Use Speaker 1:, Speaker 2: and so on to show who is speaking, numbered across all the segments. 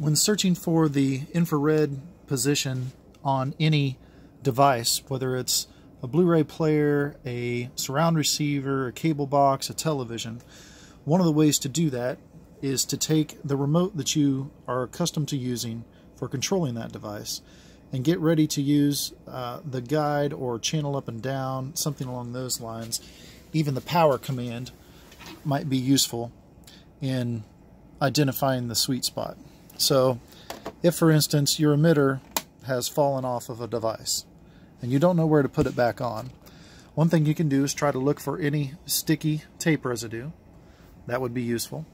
Speaker 1: When searching for the infrared position on any device, whether it's a Blu-ray player, a surround receiver, a cable box, a television, one of the ways to do that is to take the remote that you are accustomed to using for controlling that device and get ready to use uh, the guide or channel up and down, something along those lines. Even the power command might be useful in identifying the sweet spot. So if, for instance, your emitter has fallen off of a device and you don't know where to put it back on, one thing you can do is try to look for any sticky tape residue. That would be useful.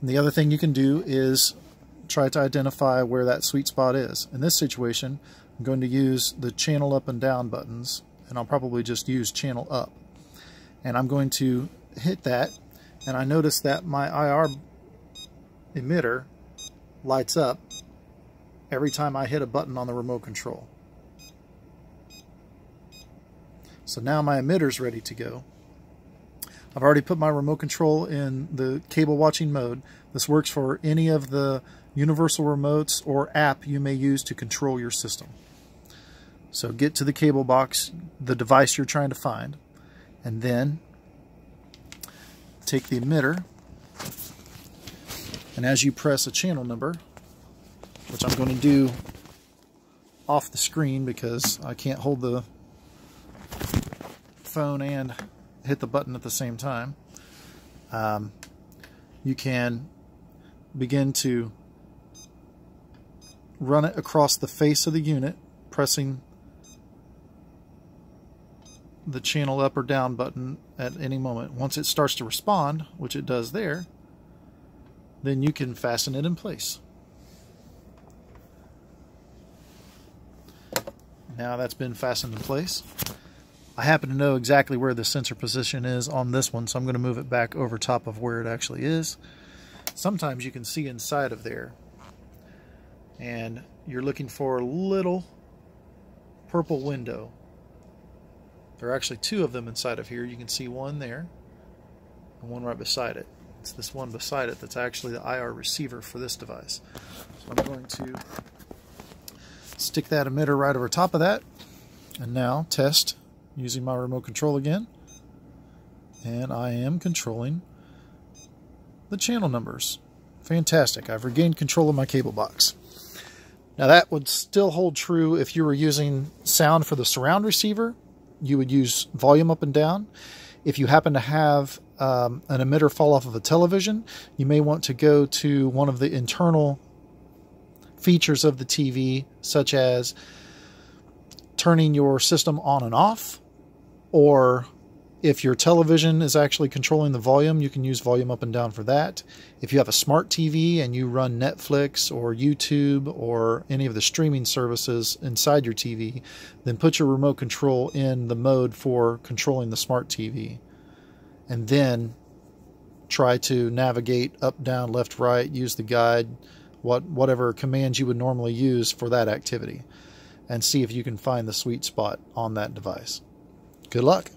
Speaker 1: And the other thing you can do is try to identify where that sweet spot is. In this situation, I'm going to use the channel up and down buttons, and I'll probably just use channel up. And I'm going to hit that, and I notice that my IR emitter lights up every time I hit a button on the remote control. So now my emitter's ready to go. I've already put my remote control in the cable watching mode. This works for any of the universal remotes or app you may use to control your system. So get to the cable box, the device you're trying to find, and then take the emitter and as you press a channel number, which I'm going to do off the screen because I can't hold the phone and hit the button at the same time, um, you can begin to run it across the face of the unit, pressing the channel up or down button at any moment. Once it starts to respond, which it does there, then you can fasten it in place. Now that's been fastened in place. I happen to know exactly where the sensor position is on this one, so I'm going to move it back over top of where it actually is. Sometimes you can see inside of there, and you're looking for a little purple window. There are actually two of them inside of here. You can see one there and one right beside it. It's this one beside it that's actually the IR receiver for this device. So I'm going to stick that emitter right over top of that and now test using my remote control again. And I am controlling the channel numbers. Fantastic. I've regained control of my cable box. Now that would still hold true if you were using sound for the surround receiver. You would use volume up and down. If you happen to have um, an emitter fall off of a television, you may want to go to one of the internal features of the TV, such as turning your system on and off, or if your television is actually controlling the volume, you can use volume up and down for that. If you have a smart TV and you run Netflix or YouTube or any of the streaming services inside your TV, then put your remote control in the mode for controlling the smart TV and then try to navigate up, down, left, right, use the guide, what whatever commands you would normally use for that activity, and see if you can find the sweet spot on that device. Good luck.